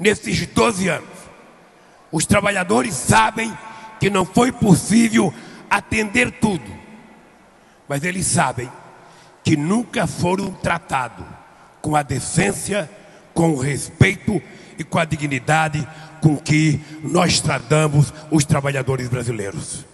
nesses 12 anos. Os trabalhadores sabem que não foi possível atender tudo, mas eles sabem que nunca foram tratados com a decência, com o respeito e com a dignidade com que nós tratamos os trabalhadores brasileiros.